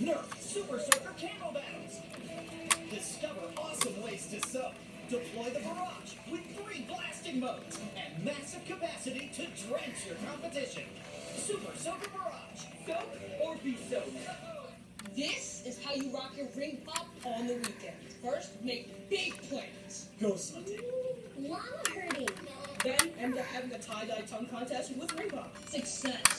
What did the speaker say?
Nerf Super Soaker Camo Battles. Discover awesome ways to soak. Deploy the barrage with three blasting modes and massive capacity to drench your competition. Super Soaker Barrage. Soak or be soaked. This is how you rock your ring pop on the weekend. First, make big plans. Ghost hunting. Llama herding. Then end up having a tie-dye tongue contest with ring pop. Success.